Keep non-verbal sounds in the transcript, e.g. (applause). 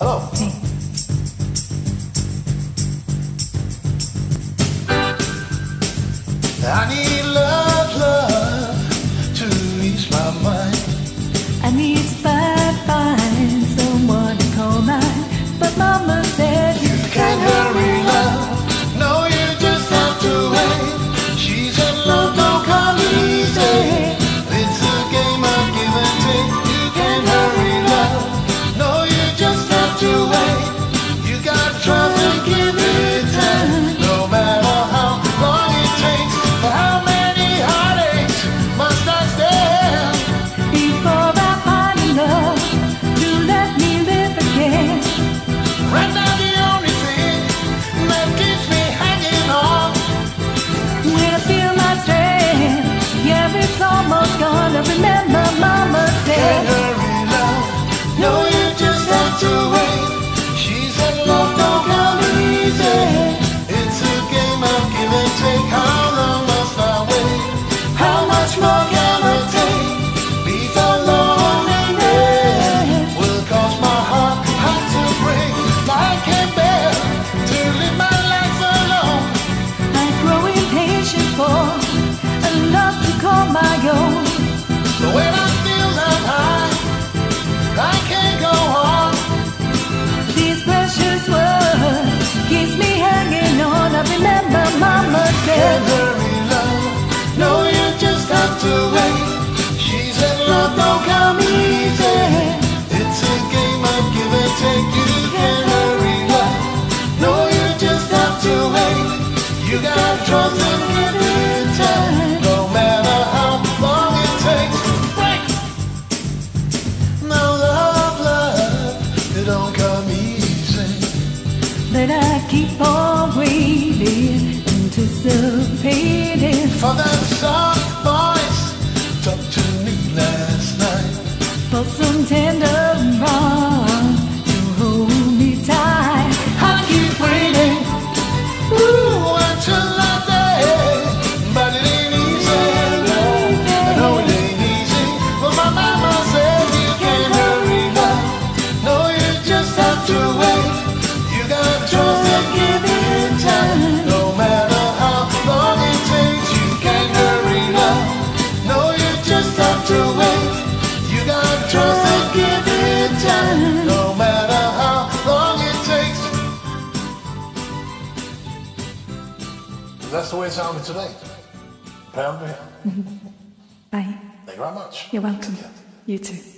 Hello. I need love, love to ease my mind. I need to find, someone to call mine, but mama said. that I keep on waiting, anticipating for that song. that's the way it sounded today. Pound for. (laughs) Bye. Thank you very much. You're welcome. You too.